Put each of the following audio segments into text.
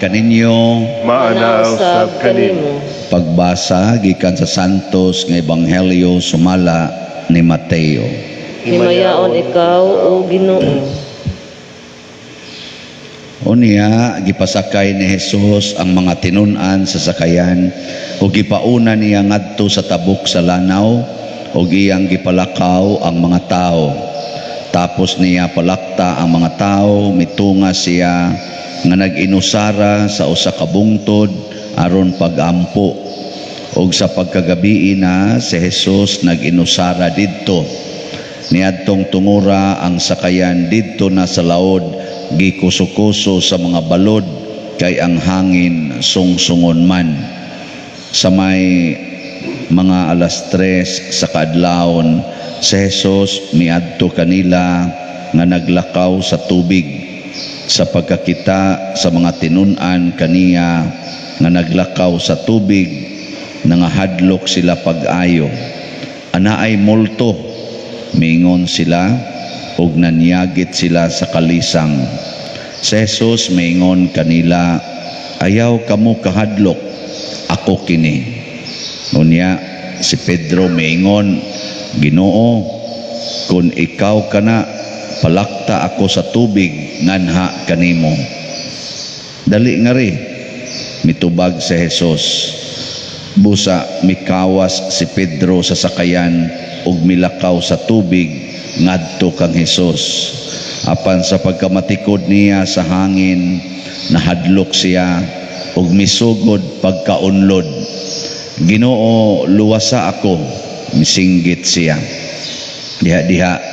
Kaninyo Maana usab kanimo. pagbasa gikan sa Santos nga Ebanghelyo sumala ni Mateo. Himayaon ikaw o Ginoo. Unya gipasakay ni Jesus ang mga tinun-an sa sakayan ug gipauna niya ngadto sa tabok sa lanaw ug iyang gipalakaw ang mga tao. Tapos niya palakta ang mga tao mitunga siya nga nag-inusara sa usa ka bungtod aron pagampo. ug sa pagkagabi na si Jesus nag-inusara didto. Niadtong tungura ang sakayan didto na sa laod gikuso-kuso sa mga balod kay ang hangin sungsungon man. Sa may mga alas tres sa kadlawon si Jesus miadto kanila nga naglakaw sa tubig sa pagkakita sa mga tinun-an kaniya nga naglakaw sa tubig nangahadlok sila pag-ayo. Ana ay multo mingon sila ug nanyagit sila sa kalisang. Si Jesus mingon kanila ayaw kamo kahadlok ako kini. Unya si Pedro mingon Ginoo kung ikaw kana palakta ako sa tubig nganha kanimo. Dali nga ri mitubag si Jesus. Busa mikawas si Pedro sa sakayan ug milakaw sa tubig ngadto kang Hesus apan sa pagkamatikod niya sa hangin nahadlok siya ug misugod pagkaunlod. Ginoo luwasa ako misinggit siya. Diha diha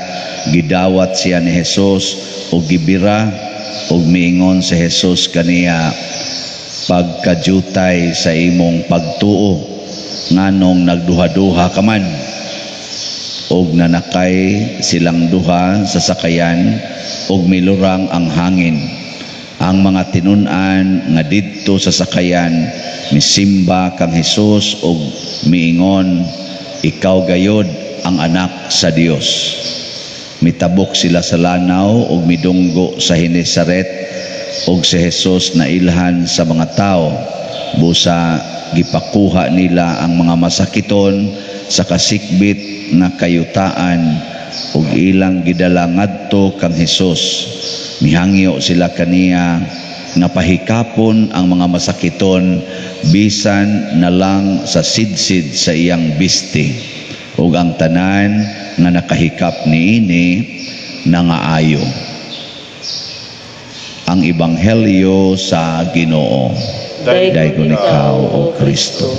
gidawat siya ni Hesus ug gibira ug miingon si Hesus kaniya pagkajutay sa imong pagtuo nganong nagduha-duha ka man. Og nanakay silang duha sa sakayan og milurang ang hangin. Ang mga tinun-an nga didto sa sakayan misimba kang Hesus og miingon ikaw gayod ang anak sa Dios mitabok sila sa lanaw ug midunggo sa Hinesaret ug si Jesus na ilhan sa mga tao. Busa gipakuha nila ang mga masakiton sa kasikbit na kayutaan ug ilang gidala ngadto kang Hesus mihangyo sila kaniya nga pahikapon ang mga masakiton bisan na lang sa sidsid sa iyang bisti ug ang tanan nga nakahikap niini nangaayo ang ebanghelyo sa Ginoo. Daygon ikaw o Kristo.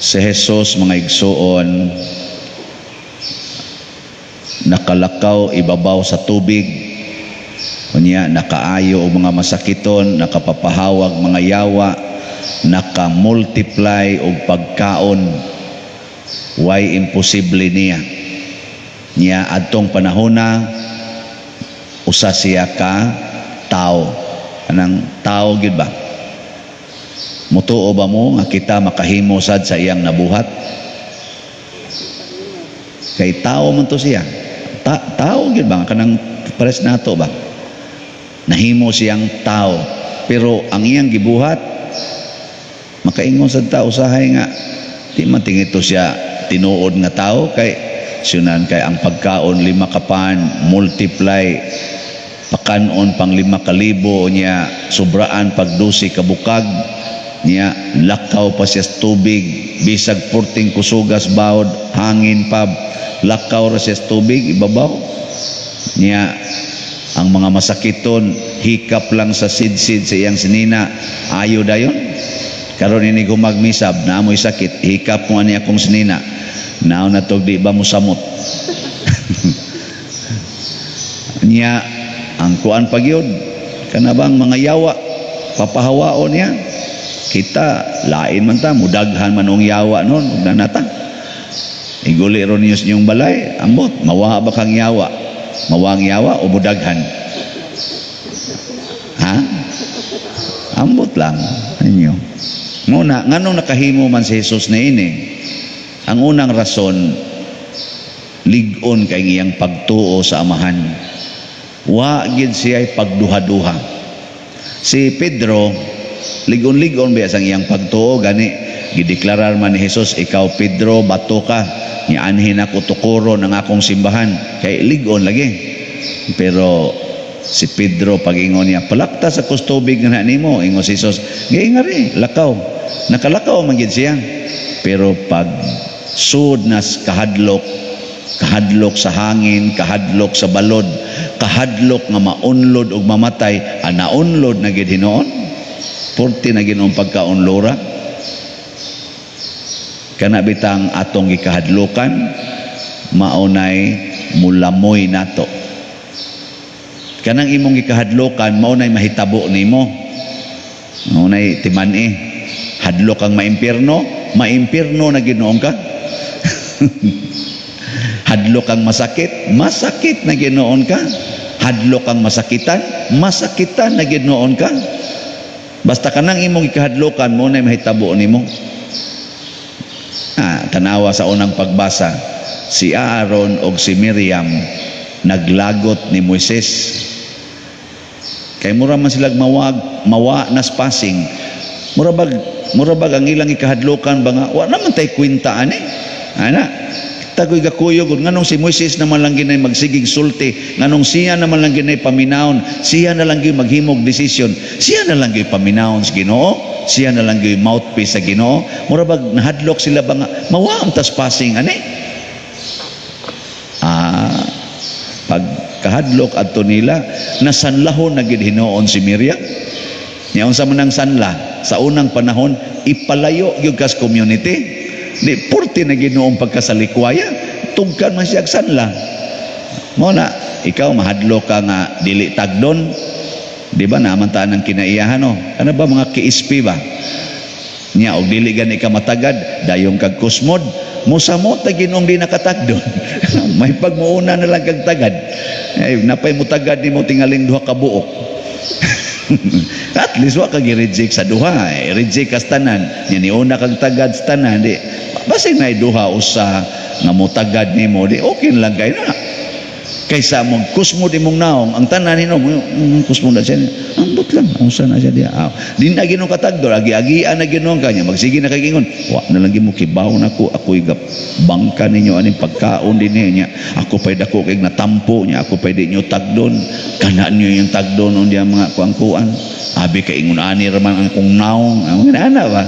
Si Jesus mga igsuon nakalakaw ibabaw sa tubig unya nakaayo og mga masakiton nakapapahawag mga yawa naka-multiply og pagkaon. Why imposible niya? Niya adtong panahona usa siya ka tao. Anang tao gid ba? Mutuo ba mo nga kita makahimo sad sa iyang nabuhat? Kay tao man to siya. Ta tao gid ba? Kanang pares nato ba nahimo siyang tao. Pero ang iyang gibuhat makaingon sad ta usahay nga di man tingito siya tinuod nga tao kay sunan kay ang pagkaon lima kapan multiply pakanon pang lima kalibo niya sobraan pagdusi kabukag niya lakaw pa siya sa tubig bisag purting kusugas bawod hangin pab lakaw ra siya sa tubig ibabaw niya ang mga masakiton hikap lang sa sidsid sa iyang sinina. Ayo dayon. Karon ini gumagmisab na amoy sakit hikap mo ani akong sinina. Now na to di ba mo samot? niya ang kuan pagyod kanabang mga yawa papahawaon niya. Kita lain man ta mudaghan man og yawa non ug nanata iguli ron niyo inyong balay ambot mawa ba kang yawa mawang yawa o mudaghan? Ha? Ambot lang ninyo. Nguna, nganong nakahimo man si Jesus na ini? Ang unang rason ligon kay iyang pagtuo sa amahan. Wa gid siya pagduha-duha. Si Pedro ligon-ligon ba sang iyang pagtuo? Gani gideklarar man ni Jesus ikaw Pedro bato ka. Ni anhin ako tukuro ng akong simbahan. Kay ligon lagi. Pero si Pedro pagingon niya palakta sa kustubig nga nimo. Ingon si Jesus giingari lakaw. Nakalakaw man gid siya. Pero pag sud nas kahadlok kahadlok sa hangin kahadlok sa balod kahadlok nga maunlod ug mamatay ang naunlod na gid hinoon. Porti na ginon pagkaunlora kana bitang atong gikahadlokan maunay mulamoy nato. Kanang imong gikahadlokan maunay mahitabo nimo. Maunay timani hadlok ang maimpirno maimpirno na ginoon ka. Hadlok ang masakit masakit na ginoon ka. Hadlok ang masakitan masakitan na ginoon ka. Basta kanang imong ikahadlokan mo na mahitabo nimo ah, tanawa sa unang pagbasa si Aaron o si Miriam naglagot ni Moises. Kay mura man silag mawag mawa nas passing mura bag mura bag ang ilang ikahadlokan ba nga wa naman tay kwenta ani? Ana tagoy gakuyog nganong si Moises naman lang ginay magsigig sulti nganong siya naman lang ginay paminawon siya na lang gyud maghimog desisyon siya na lang gyud paminawon sa Ginoo siya na lang gyud mouthpiece sa Ginoo. Mura bag nahadlok sila ba nga? Mawa ang tas passing ani? Ah pag kahadlok adto nila nasanlahon na gid hinoon si Miriam. Nya unsa man ang sanla sa unang panahon ipalayo gyud kas community. Di porti na ginoong pagkasalikwaya tugkan man siya sanla mo na ikaw mahadlok ka nga dili tagdon di ba naman taan ang kinaiyahan no ano ba mga kiispi ba? Niya og dili gani matagad dayong kag kusmod. Musamot na ginong di nakatagdon may pagmuuna na lang kag tagad. Ay napay mo tagad nimo tingaling duha ka buok. At least wa kag reject sa duha eh. reject kas tanan. Nya ni una kag tagad sa tanan di. Basig na duha usa nga mo tagad nimo di. Okay lang kay na kaysa mong kusmo di mong naong ang tanan nino mm, kusmo na siya. Ambot lang unsa na siya diha. Ah, di na ginong katagdor agi-agian na ginong kanya. Magsige na kay gingon wa na lang mo kibaw na ko ako'y gap bangka ninyo aning pagkaon din niya ako pay dako kay natampo niya ako pay di nyo tagdon. Kana niyo yung tagdon undi ang mga kuang-kuan? Abi kay ingon ani raman ang kong naong. Ang ana ba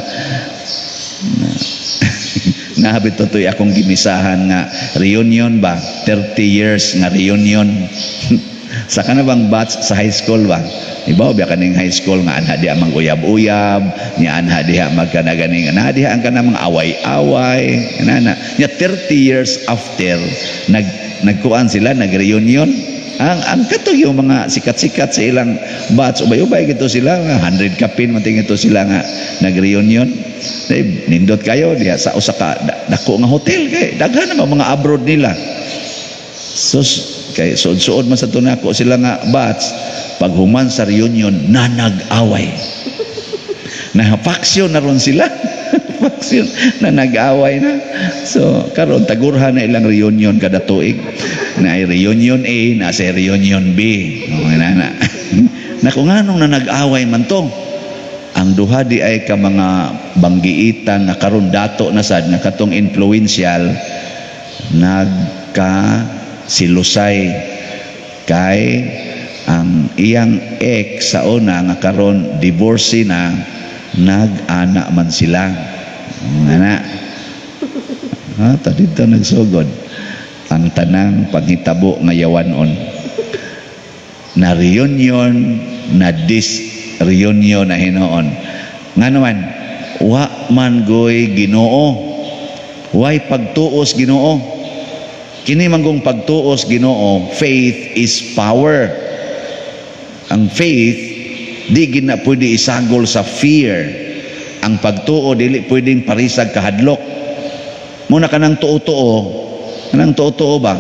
nahabit to to'y akong gimisahan nga reunion ba? 30 years nga reunion. Sa kana bang batch sa high school ba? Ibaw biya kaning high school nga anha diha mang uyab-uyab nya anha diha magkana ganing anha diha ang kana mga away-away. Nana nya 30 years after nag nagkuan sila nag-reunion ang ang kato yung mga sikat-sikat sa ilang batch ubay-ubay gito sila nga 100 kapin man ito sila nga nag-reunion. Dahil nindot kayo diha sa usa ka da- dako nga hotel kay daghan na ba mga abroad nila. Sus kay suod-suod man sa tunako sila nga batch pag human sa reunion na nag-away. Na ron sila. Faction na nag-away na. So karon tagurhan na ilang reunion kada tuig na ay reunion A na sa reunion B. Oh, na na. Na kung anong na nag-away man to ang duha di ay ka mga banggiitan na karon dato na sad nga katong influential nagka silusay kay ang iyang ex sa una nga karon divorce na nag-ana man sila. Ana ha ta dito nagsugod ang tanang panghitabo nga yawanon na reunion na dis reunion na hinoon nga naman wa man goy Ginoo. Way pagtuos Ginoo. Kini manggong pagtuos Ginoo faith is power. Ang faith di gina pwede isagol sa fear. Ang pagtuo dili pwedeng parisag kahadlok. Muna kanang tuo-tuo kanang tuo-tuo ba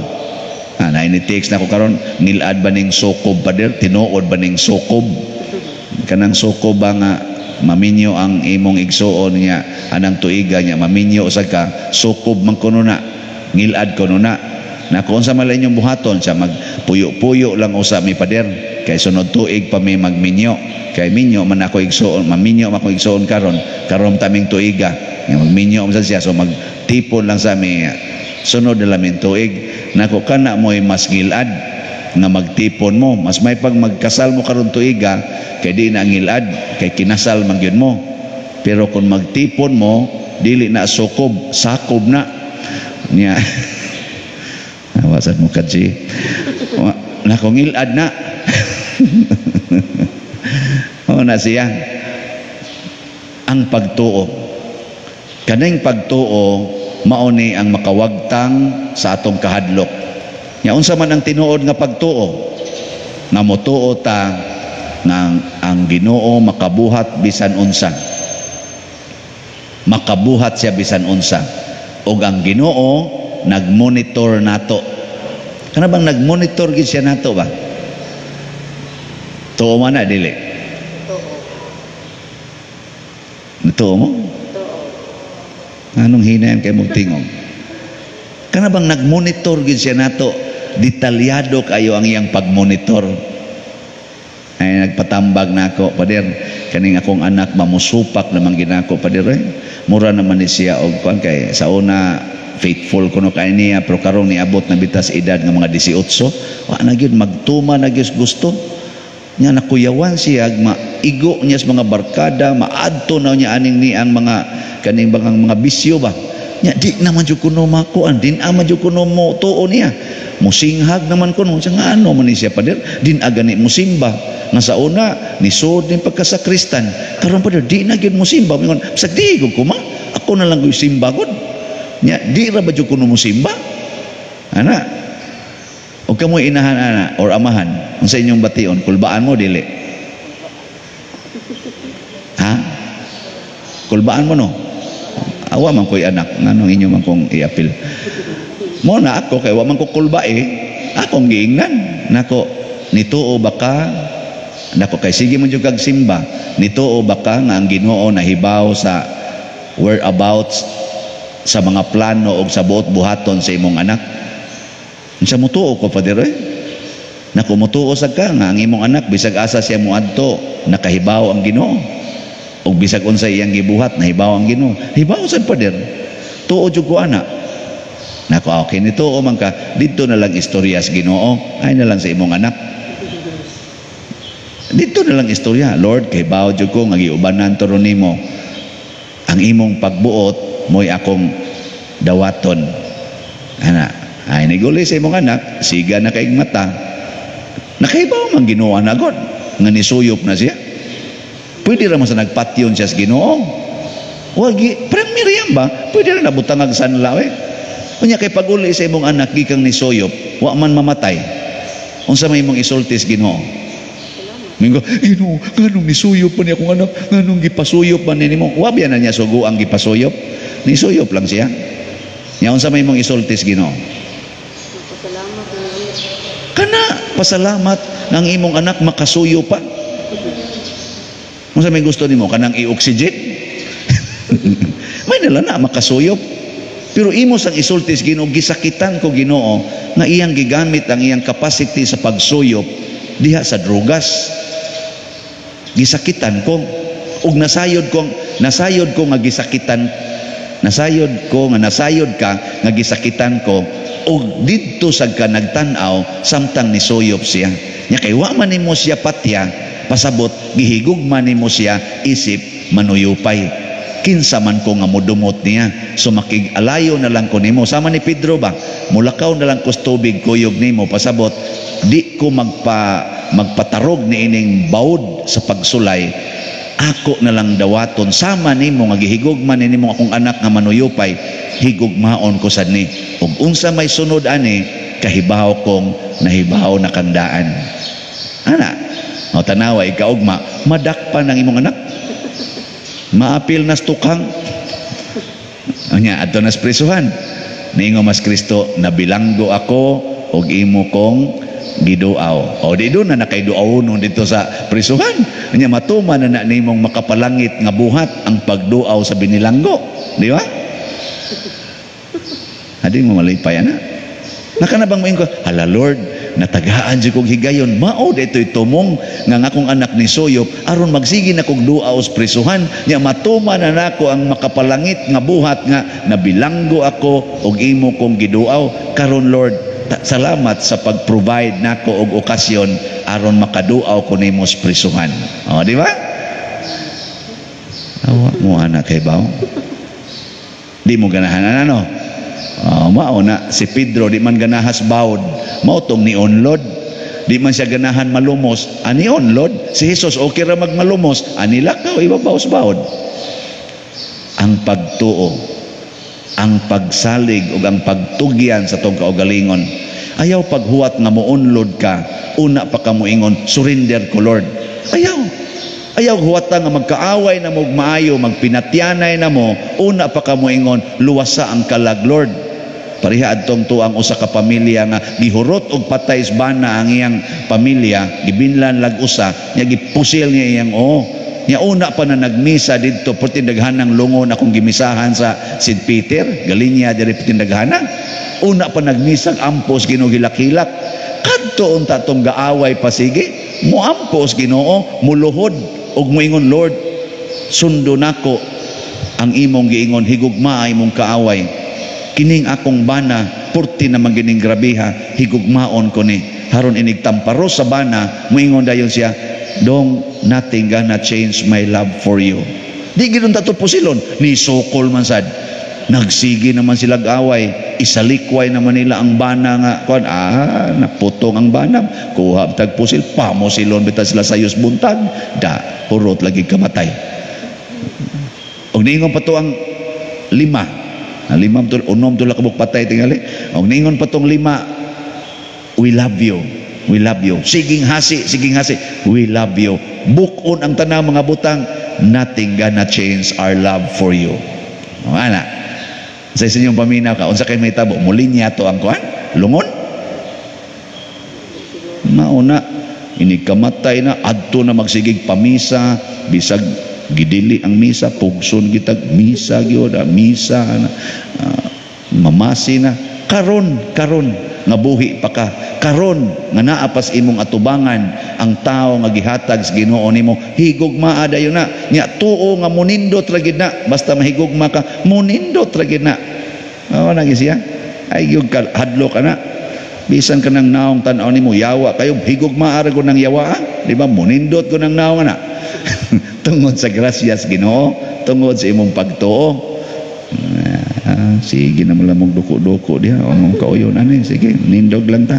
ah, na ini text na ko karon. Ngilad ba ning sokob pa der tinuod ba ning sokob kanang sokob ba nga maminyo ang imong igsuon niya? Anang tuiga niya maminyo sa ka sokob man kuno na. Ngilad kuno na. Na kung sa malay inyong buhaton sa magpuyo-puyo lang usa mi pader kay sunod tuig pa may magminyo. Kay minyo man ako igsoon maminyo man ako igsoon karon. Karon taming tuiga. Magminyo man siya so magtipon lang sa mi sunod na lamin tuig. Nako kana mo'y mas gilad nga magtipon mo. Mas may pag magkasal mo karon tuiga kay di na ngilad kay kinasal man mo. Pero kung magtipon mo dili na sukob sakob na. Niya awasan mo kadji. Wa- na kung ngilad na. O na siya. Ang pagtuo. Kaning pagtuo mauni ang makawagtang sa atong kahadlok. Nya unsa man ang tinuod nga pagtuo nga motuo ta nga ang Ginoo makabuhat bisan unsa makabuhat siya bisan unsa ug ang Ginoo nagmonitor nato. Kana bang nagmonitor gid siya nato ba? Tuo man na dili? Tuo mo anong hinayan kay mong tingog kana bang nagmonitor gid siya nato? Detalyado kayo ang iyang pagmonitor. Ay nagpatambag na ako pader. Kaning akong anak mamusupak naman ginako pader eh. mura naman ni siya og kuan kay sa una faithful kuno kay niya pero karon niabot na bitas edad nga mga 18 wa na gyud magtuma na gyud gusto. Nya nakuyawan siya maigo niya sa mga barkada maadto na niya aning ni ang mga kaning bangang mga bisyo ba? Nya di naman jud kuno makuan. Din ama jud kuno mo tuo niya. Musinghag naman kuno. Sa nga ano man siya pader? Din agani musimba. Nga sa una ni sud ni pagkasakristan. Karon pader di na gyud musimba. Mingon sagdi ko kuma ako na lang gyud simba gud nya di ra ba jud kuno musimba? Ana o kamo inahan ana or amahan. Unsa inyong bation kulbaan mo dili. Ha? Kulbaan mo no awa man ko'y anak nganong inyo man kong iapil mo na ako kay wa man ko kulba eh. Akong giingnan. Nako nituo baka nako kay sige mo jud simba. Nituo baka nga ang Ginoo nahibaw sa whereabouts sa mga plano o sa buot buhaton sa imong anak? Unsa mo ko pader eh nako mo tuo sad ka nga ang imong anak bisag asa siya moadto nakahibaw ang Ginoo ug bisag unsa iyang gibuhat nahibaw ang Ginoo. Hibaw sad pader tuo jud ko ana. Nako okay nito o man ka. Dito na lang istorya sa Ginoo. Ay na lang sa imong anak. Dito na lang istorya. Lord kay bao jud ko nga giubanan turon nimo. Ang imong pagbuot mo'y akong dawaton. Ana ay niguli sa imong anak siga na kaig mata nakaibaw man Ginoo na god. Nga nisuyop na siya pwede ra man sa nagpatyon siya sa Ginoo wagi parang Miriam ba pwede ra nabutangag sanla eh Unya kay paguli sa imong anak gikang ni soyop, wa man mamatay. Unsa may imong isultis Ginoo? Mingo, Ginoo, nganong ni suyop pa ni akong anak, nganong gipasuyop pa ni nimo? Wa biya na niya sugo ang gipasuyop. Ni suyop lang siya. Nya unsa may imong isultis Ginoo? Pasalamat na namin. Kana pasalamat ng imong anak makasuyo pa. Unsa may gusto nimo kanang i-oxygen? may nila na makasuyop. Pero imo sang isultis Ginoo gisakitan ko Ginoo nga iyang gigamit ang iyang capacity sa pagsuyop diha sa drugas. Gisakitan ko ug nasayod ko nasayod ko nga gisakitan nasayod ko nga nasayod ka nga gisakitan ko ug didto sa ka nagtan-aw samtang ni suyop siya. Nya kay wa man nimo siya patya pasabot gihigugma nimo siya isip manuyupay. Kinsa man ko nga modumot niya so makig-alayo na lang ko nimo. Sama ni Pedro ba? Mulakaw na lang ko tubig kuyog nimo. Pasabot di ko magpa magpatarog ni ining baud sa pagsulay. Ako na lang dawaton. Sama nimo nga gihigugman ni nimo akong anak nga manuyupay higugmaon ko sad ni. Ug unsa may sunod ani kahibaw kong nahibaw na kandaan. Ana o tanawa ikaugma madakpan ang imong anak. Maapil nas tukang anya adto nas prisuhan ningo mas Kristo nabilanggo ako og imo kong giduaw. O di doon na nakaiduaw nun dito sa prisuhan anya matuma na na nimong makapalangit nga buhat ang pagduaw sa binilanggo. Di ba? Adi mo malipay ana Nakanabang mo ko, hala Lord, natagaan di kong higayon. Mao dito'y tumong nga akong anak ni Soyop, aron magsigi na kong duaos prisuhan, nya matuma na nako ang makapalangit nga buhat nga nabilanggo ako og imo kong giduaw. Karon Lord, salamat sa pag-provide nako og okasyon aron makaduaw ko nimo sa prisuhan. O, di ba? Awa mo anak kay baw. Di mo ganahan ano? Oh, mao si Pedro di man ganahas bawd. Mao tong ni onlod. Di man siya ganahan malumos. Ani onlod. Si Jesus okay ra magmalumos. Ani lakaw ibabaw sa bawd. Ang pagtuo, ang pagsalig ug ang pagtugyan sa tong kaugalingon. Ayaw paghuwat nga muunlod ka, una pa ka moingon, surrender ko Lord. Ayaw. Ayaw huwata nga magkaaway na mo maayo, magpinatyanay na mo, una pa ka moingon, luwasa ang kalag Lord. Pariha adtong tuang usa ka pamilya nga gihurot og patay bana ang iyang pamilya, gibinlan lag usa, nya gipusil niya iyang oo. Nya una pa na nagmisa didto perti daghanang lungon akong gimisahan sa St. Peter, galinya diri perti daghana. Una pa nagmisag ampos Ginoo gilakilak. Kadto unta tong gaaway pasige, muampos Ginoo, muluhod ug moingon Lord, sundo nako ang imong giingon higugma imong kaaway kining akong bana purti na magining grabiha higugmaon ko ni. Haron inig tamparo sa bana moingon dayon siya dong nothing gonna change my love for you. Di gidon tato pusilon ni sokol man sad. Nagsigi naman sila away isalikway naman nila ang bana nga kon ah naputong ang bana kuha tag pusil pamo silon bitaw sila sayos buntag da purot lagi kamatay. Og niingon pa to ang lima ang lima to unom to kabuk patay tingali. Og niingon pa tong lima we love you. We love you. Siging hasi siging hasi. We love you. Bukon ang tanang mga butang nothing gonna change our love for you. O ana sa inyong paminaw ka unsa kay may tabo? Mulinya to ang kuan lungon? Mauna ini kamatay na adto na magsigig pamisa bisag gidili ang misa pugson gitag misa gyud ah, misa na ah, mamasi na. Karon karon nga buhi pa ka. Karon nga naa pas imong atubangan ang tao nga gihatag sa Ginoo nimo. Higugma dayon na. Nya tuo nga munindot ra na. Basta mahigugma ka munindot ra gid na. Mao na gyud siya. Ay gyud hadlo ka na. Bisan ka nang naong tan-aw nimo yawa kayo. Higugma ara ko nang yawa di ba? Munindot ko nang naong na tungod sa grasyas Ginoo. Tungod sa imong pagtuo. Ah, sige na mo lamang duko-duko diha. Among kauyon ani sige nindog lang ta